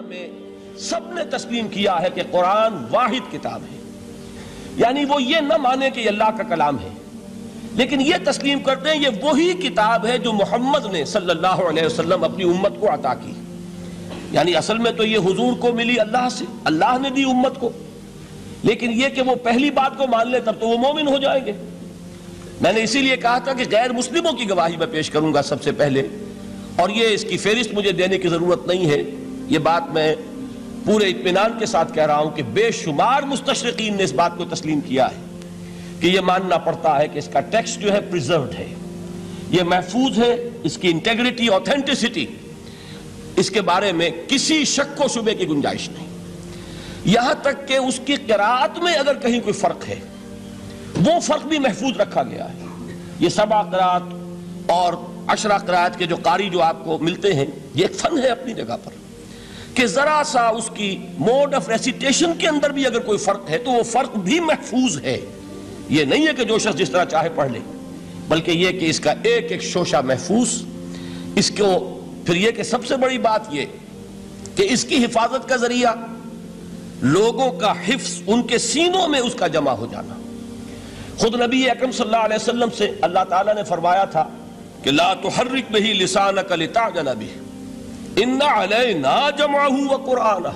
دنیا میں سب نے تسلیم کیا ہے کہ قرآن واحد کتاب ہے۔ یعنی وہ یہ نہ مانے کہ یہ اللہ کا کلام ہے۔ لیکن یہ تسلیم کرتے ہیں، یہ وہی کتاب ہے جو محمد نے صلی اللہ علیہ وسلم اپنی امت کو عطا کی۔ یعنی اصل میں تو یہ حضور کو ملی اللہ سے۔ اللہ نے دی امت کو۔ لیکن یہ کہ وہ پہلی بات کو مان لے، تب تو وہ مومن ہو جائیں گے۔ میں نے اسی لیے کہا تھا کہ غیر مسلموں کی گواہی میں پیش کروں گا سب سے پہلے۔ اور یہ اس کی فہرست مجھے دینے کی ضرورت نہیں ہے۔ یہ بات میں پورے اطمینان کے ساتھ کہہ رہا ہوں کہ بے شمار مستشرقین نے اس بات کو تسلیم کیا ہے کہ یہ ماننا پڑتا ہے کہ اس کا ٹیکسٹ جو ہے پریزروڈ ہے، یہ محفوظ ہے، اس کی انٹیگریٹی آتھینٹسٹی اس کے بارے میں کسی شک و شبے کی گنجائش نہیں۔ یہاں تک کہ اس کی قرآت میں اگر کہیں کوئی فرق ہے، وہ فرق بھی محفوظ رکھا گیا ہے۔ یہ سبا قرآت اور عشرہ قرآت کے جو قاری جو آپ کو ملتے ہیں، یہ ایک فن ہے اپنی جگہ پر۔ کہ ذرا سا اس کی موڈ آف ریسیٹیشن کے اندر بھی اگر کوئی فرق ہے تو وہ فرق بھی محفوظ ہے۔ یہ نہیں ہے کہ جو شخص جس طرح چاہے پڑھ لے، بلکہ یہ کہ اس کا ایک ایک شوشہ محفوظ۔ اس کو پھر یہ کہ سب سے بڑی بات یہ کہ اس کی حفاظت کا ذریعہ لوگوں کا حفظ ان کے سینوں میں اس کا جمع ہو جانا۔ خود نبی اکرم صلی اللہ علیہ وسلم سے اللہ تعالیٰ نے فرمایا تھا کہ لا تحرک بہی لسانک لتعجل بہ۔ ان علینا جمعہ و قرآنہ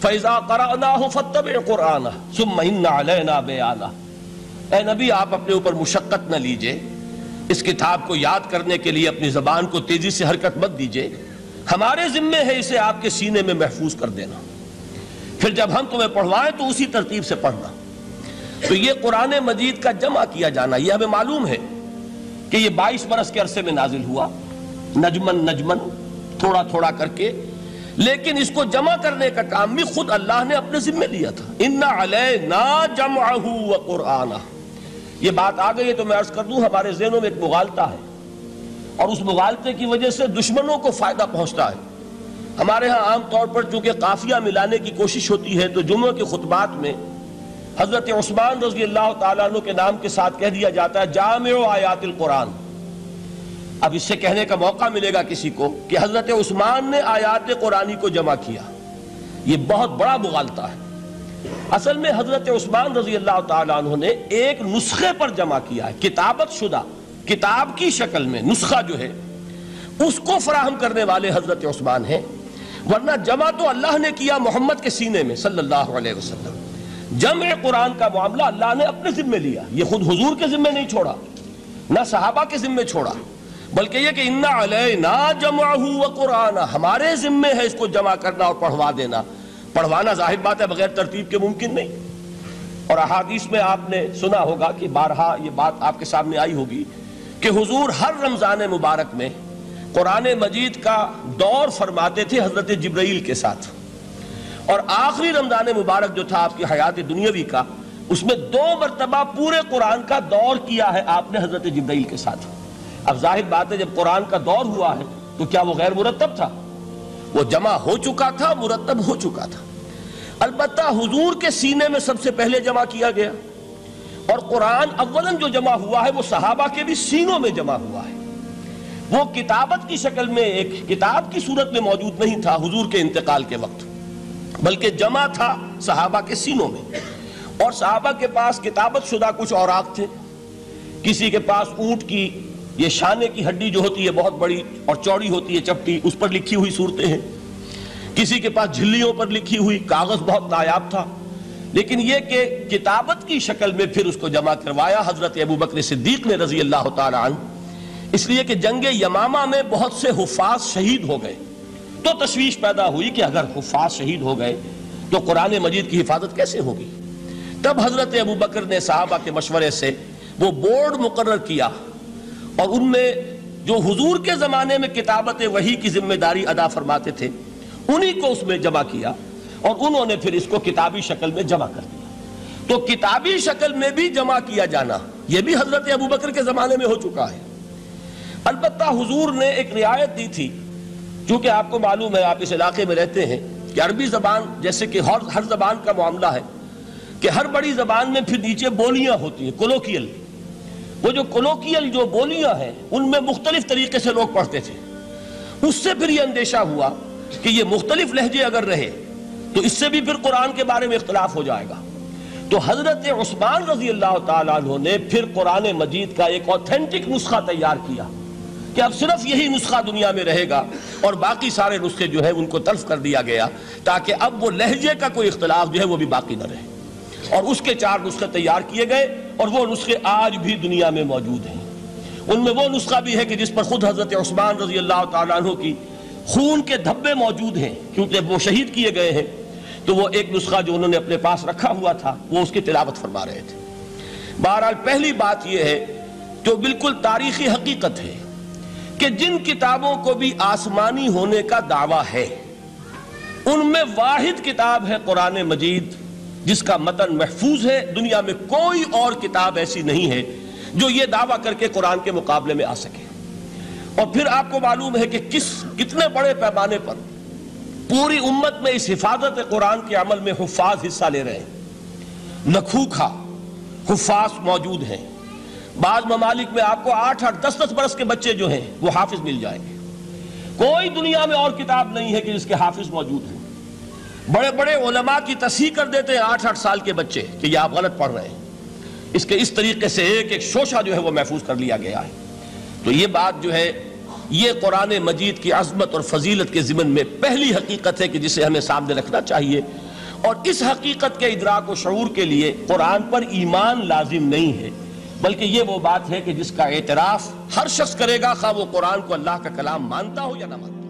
فَإِذَا قَرَأْنَاهُ فَاتَّبِعْ قُرْآنَهُ ثُمَّ إِنَّ عَلَيْنَا بَيَانَهُ اے نبی، آپ اپنے اوپر مشقت نہ لیجیے۔ اس کتاب کو یاد کرنے کے لیے اپنی زبان کو تیزی سے حرکت مت دیجیے۔ ہمارے ذمے ہے اسے آپ کے سینے میں محفوظ کر دینا۔ پھر جب ہم تمہیں پڑھوائیں تو اسی ترتیب سے پڑھنا۔ تو یہ قرآن مجید کا جمع کیا جانا، یہ ہمیں معلوم ہے کہ یہ بائیس برس کے عرصے میں نازل ہوا۔ نجمن نجمن۔ تھوڑا تھوڑا کر کے، لیکن اس کو جمع کرنے کا کام بھی خود اللہ نے اپنے ذمہ لیا تھا۔ ان علینا جمعہ و قرآنہ یہ بات آ گئی ہے تو میں عرض کر دوں، ہمارے ذہنوں میں ایک مغالطہ ہے۔ اور اس مغالطے کی وجہ سے دشمنوں کو فائدہ پہنچتا ہے۔ ہمارے ہاں عام طور پر چونکہ قافیہ ملانے کی کوشش ہوتی ہے، تو جمعہ کے خطبات میں حضرت عثمان رضی اللہ تعالیٰ عنہ کے نام کے ساتھ کہہ دیا جاتا ہے، جامع آیات القرآن۔ اب اس سے کہنے کا موقع ملے گا کسی کو کہ حضرت عثمان نے آیات قرآنی کو جمع کیا۔ یہ بہت بڑا مغالطہ ہے۔ اصل میں حضرت عثمان رضی اللہ تعالیٰ عنہ نے ایک نسخے پر جمع کیا ہے، کتابت شدہ، کتاب کی شکل میں نسخہ جو ہے، اس کو فراہم کرنے والے حضرت عثمان ہیں۔ ورنہ جمع تو اللہ نے کیا محمد کے سینے میں صلی اللہ علیہ وسلم۔ جمع قرآن کا معاملہ اللہ نے اپنے ذمے لیا۔ یہ خود حضور کے ذمے نہیں چھوڑا، نہ صحابہ کے ذمے چھوڑا۔ بلکہ یہ کہ انا علینا جمعہ و قرآن ہمارے ذمے ہے اس کو جمع کرنا اور پڑھوا دینا۔ پڑھوانا ظاہر بات ہے بغیر ترتیب کے ممکن نہیں۔ اور احادیث میں آپ نے سنا ہوگا کہ بارہا یہ بات آپ کے سامنے آئی ہوگی کہ حضور ہر رمضان مبارک میں قرآن مجید کا دور فرماتے تھے حضرت جبرائیل کے ساتھ۔ اور آخری رمضان مبارک جو تھا آپ کی حیات دنیاوی کا، اس میں دو مرتبہ پورے قرآن کا دور کیا ہے آپ نے حضرت جبرائیل کے ساتھ۔ اب ظاہر بات ہے جب قرآن کا دور ہوا ہے تو کیا وہ غیر مرتب تھا؟ وہ جمع ہو چکا تھا، مرتب ہو چکا تھا۔ البتہ حضور کے سینے میں سب سے پہلے جمع کیا گیا۔ اور قرآن اولاً جو جمع ہوا ہے وہ صحابہ کے بھی سینوں میں جمع ہوا ہے۔ وہ کتابت کی شکل میں ایک کتاب کی صورت میں موجود نہیں تھا حضور کے انتقال کے وقت، بلکہ جمع تھا صحابہ کے سینوں میں۔ اور صحابہ کے پاس کتابت شدہ کچھ اوراق تھے۔ کسی کے پاس اونٹ کی یہ شانے کی ہڈی جو ہوتی ہے بہت بڑی اور چوڑی ہوتی ہے چپٹی، اس پر لکھی ہوئی صورتیں ہیں۔ کسی کے پاس جھلیوں پر لکھی ہوئی کاغذ بہت نایاب تھا۔ لیکن یہ کہ کتابت کی شکل میں پھر اس کو جمع کروایا حضرت ابو بکر صدیق نے رضی اللہ تعالی عنہ۔ اس لیے کہ جنگ یمامہ میں بہت سے حفاظ شہید ہو گئے۔ تو تشویش پیدا ہوئی کہ اگر حفاظ شہید ہو گئے تو قرآن مجید کی حفاظت کیسے ہوگی؟ تب حضرت ابو بکر نے صحابہ کے مشورے سے وہ بورڈ مقرر کیا۔ اور ان میں جو حضور کے زمانے میں کتابت وحی کی ذمہ داری ادا فرماتے تھے، انہی کو اس میں جمع کیا اور انہوں نے پھر اس کو کتابی شکل میں جمع کر دیا۔ تو کتابی شکل میں بھی جمع کیا جانا، یہ بھی حضرت ابو بکر کے زمانے میں ہو چکا ہے۔ البتہ حضور نے ایک رعایت دی تھی، چونکہ آپ کو معلوم ہے، آپ اس علاقے میں رہتے ہیں کہ عربی زبان جیسے کہ ہر ہر زبان کا معاملہ ہے کہ ہر بڑی زبان میں پھر نیچے بولیاں ہوتی ہیں کولوکیل وہ جو کولوکیل جو بولیاں ہیں ان میں مختلف طریقے سے لوگ پڑھتے تھے۔ اس سے پھر یہ اندیشہ ہوا کہ یہ مختلف لہجے اگر رہے، تو اس سے بھی پھر قرآن کے بارے میں اختلاف ہو جائے گا۔ تو حضرت عثمان رضی اللہ تعالیٰ عنہ نے پھر قرآن مجید کا ایک اوتھینٹک نسخہ تیار کیا کہ اب صرف یہی نسخہ دنیا میں رہے گا اور باقی سارے نسخے جو ہے ان کو تلف کر دیا گیا تاکہ اب وہ لہجے کا کوئی اختلاف جو ہے وہ بھی باقی نہ رہے۔ اور اس کے چار نسخے تیار کیے گئے اور وہ نسخے آج بھی دنیا میں موجود ہیں۔ ان میں وہ نسخہ بھی ہے کہ جس پر خود حضرت عثمان رضی اللہ تعالیٰ عنہ کی خون کے دھبے موجود ہیں۔ کیونکہ وہ شہید کیے گئے ہیں، تو وہ ایک نسخہ جو انہوں نے اپنے پاس رکھا ہوا تھا، وہ اس کی تلاوت فرما رہے تھے۔ بہرحال، پہلی بات یہ ہے جو بالکل تاریخی حقیقت ہے کہ جن کتابوں کو بھی آسمانی ہونے کا دعویٰ ہے، ان میں واحد کتاب ہے قرآن مجید۔ جس کا متن محفوظ ہے، دنیا میں کوئی اور کتاب ایسی نہیں ہے جو یہ دعویٰ کر کے قرآن کے مقابلے میں آ سکے۔ اور پھر آپ کو معلوم ہے کہ کس، کتنے بڑے پیمانے پر پوری امت میں اس حفاظت قرآن کے عمل میں حفاظ حصہ لے رہے ہیں۔ لکھوکھا حفاظ موجود ہیں۔ بعض ممالک میں آپ کو آٹھ آٹھ، دس دس برس کے بچے جو ہیں وہ حافظ مل جائیں گے۔ کوئی دنیا میں اور کتاب نہیں ہے کہ جس کے حافظ موجود ہیں۔ بڑے بڑے علماء کی تصحیح کر دیتے ہیں آٹھ آٹھ سال کے بچے کہ یہ آپ غلط پڑھ رہے ہیں۔ اس کے اس طریقے سے ایک ایک شوشہ جو ہے وہ محفوظ کر لیا گیا ہے۔ تو یہ بات جو ہے، یہ قرآن مجید کی عظمت اور فضیلت کے ضمن میں پہلی حقیقت ہے کہ جسے ہمیں سامنے رکھنا چاہیے۔ اور اس حقیقت کے ادراک و شعور کے لیے قرآن پر ایمان لازم نہیں ہے، بلکہ یہ وہ بات ہے کہ جس کا اعتراف ہر شخص کرے گا، خواہ وہ قرآن کو اللہ کا کلام مانتا ہو یا نہ مانتا۔